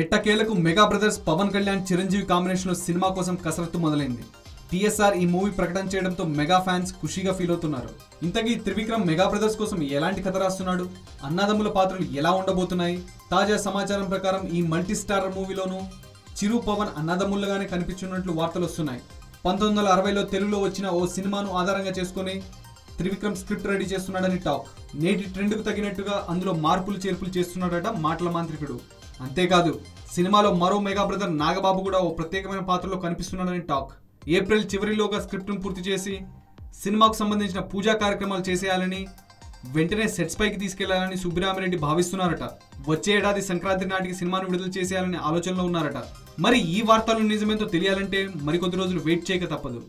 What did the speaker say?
ఎట్టకేలకు mega brothers Pawan Kalyan Chiranjeevi కాంబినేషన్లో సినిమా కోసం కసరత్తు మొదలైంది. టీఎస్ఆర్ ఈ మూవీ ప్రకటన చేయడంతో మెగా ఫ్యాన్స్ ఖుషీగా ఫీల్ అవుతున్నారు. ఇంతకీ త్రివిక్రమ్ మెగా బ్రదర్స్ కోసం ఎలాంటి కథ రాస్తున్నాడు? అన్నదమ్ముల పాత్రలు ఎలా ఉండబోతున్నాయి? తాజా సమాచారం ప్రకారం ఈ మల్టీస్టారర్ మూవీలోనూ చిరు పవన్ అన్నదమ్ములుగానే కనిపించున్నట్లు వార్తలు వస్తున్నాయి. పంతొమ్మిది వందల అరవైలో తెలుగులో వచ్చిన ఓ సినిమాను ఆధారంగా చేసుకుని త్రివిక్రమ్ స్క్రిప్ట్ రెడీ చేస్తున్నాడని టాక్. నేటి ట్రెండ్కు తగినట్టుగా అందులో మార్పులు చేర్పులు చేస్తున్నాడట మాటల మాంత్రికుడు. అంతేకాదు సినిమాలో మరో మెగా బ్రదర్ నాగబాబు కూడా ఓ ప్రత్యేకమైన పాత్రలో కనిపిస్తున్నాడని టాక్. ఏప్రిల్ చివరిలోగా స్క్రిప్ట్ను పూర్తి చేసి సినిమాకు సంబంధించిన పూజా కార్యక్రమాలు చేసేయాలని వెంటనే సెట్స్ పైకి తీసుకెళ్ళాలని సుబ్బిరామిరెడ్డి భావిస్తున్నారట. వచ్చే ఏడాది సంక్రాంతి నాటికి సినిమాను విడుదల చేసేయాలనే ఆలోచనలో ఉన్నారట. మరి ఈ వార్తలు నిజమేంతో తెలియాలంటే మరికొద్ది రోజులు వెయిట్ చేయక తప్పదు.